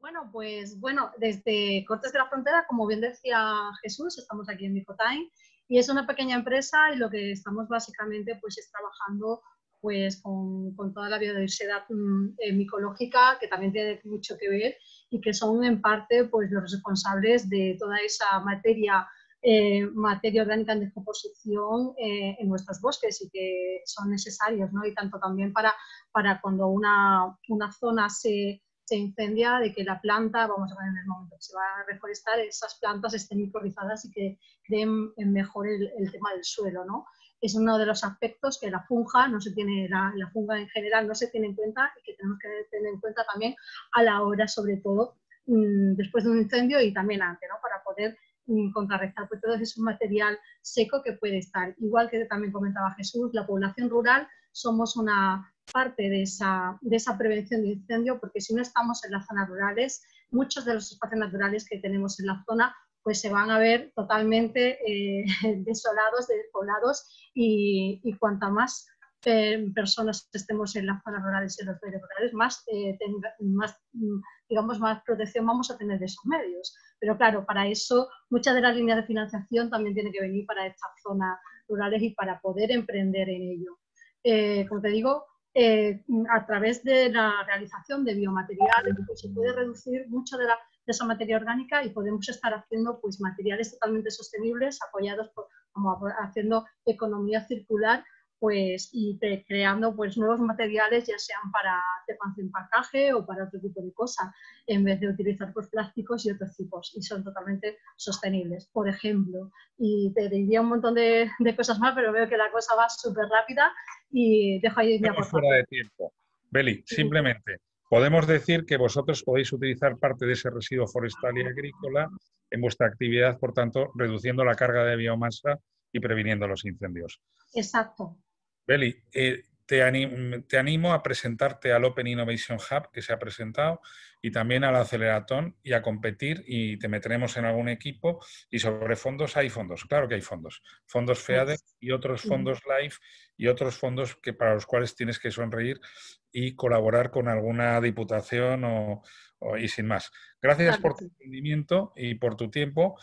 Bueno, pues bueno, desde Cortes de la Frontera, como bien decía Jesús, estamos aquí en Micotain y es una pequeña empresa y lo que estamos básicamente pues es trabajando pues con, con toda la biodiversidad mm, eh, micológica que también tiene mucho que ver y que son en parte pues los responsables de toda esa materia eh, materia orgánica en descomposición eh, en nuestros bosques y que son necesarios, ¿no? Y tanto también para, para cuando una, una zona se, se incendia, de que la planta, vamos a ver en el momento que se va a reforestar, esas plantas estén microrizadas y que creen mejor el, el, tema del suelo, ¿no? Es uno de los aspectos que la funja no se tiene, la, la, funga en general no se tiene en cuenta y que tenemos que tener en cuenta también a la hora, sobre todo, mmm, después de un incendio y también antes, ¿no? Para poder mmm, contrarrestar, pues todo es un material seco que puede estar. Igual que también comentaba Jesús, la población rural somos una parte de esa, de esa prevención de incendio, porque si no estamos en las zonas rurales, muchos de los espacios naturales que tenemos en la zona pues se van a ver totalmente eh, desolados, despoblados y, y cuanta más eh, personas estemos en las zonas rurales y en los medios rurales, más, eh, más, digamos, más protección vamos a tener de esos medios. Pero claro, para eso muchas de las líneas de financiación también tienen que venir para estas zonas rurales y para poder emprender en ello. Eh, como te digo, eh, a través de la realización de biomateriales, se puede reducir mucho de, la, de, esa materia orgánica y podemos estar haciendo pues, materiales totalmente sostenibles, apoyados por, como haciendo economía circular pues, y creando pues, nuevos materiales, ya sean para temas de empacaje o para otro tipo de cosas, en vez de utilizar pues, plásticos y otros tipos, y son totalmente sostenibles. Por ejemplo, y te diría un montón de, de cosas más, pero veo que la cosa va súper rápida y dejo ahí mi fuera de tiempo. Beli, simplemente, podemos decir que vosotros podéis utilizar parte de ese residuo forestal y agrícola en vuestra actividad, por tanto, reduciendo la carga de biomasa y previniendo los incendios. Exacto. Beli, eh, te, animo, te, animo, a presentarte al Open Innovation Hub que se ha presentado y también al Aceleratón y a competir y te meteremos en algún equipo. Y sobre fondos, hay fondos, claro que hay fondos. Fondos FEADE y otros fondos LIFE y otros fondos que para los cuales tienes que sonreír y colaborar con alguna diputación o, o y sin más. Gracias claro. por tu entendimiento y por tu tiempo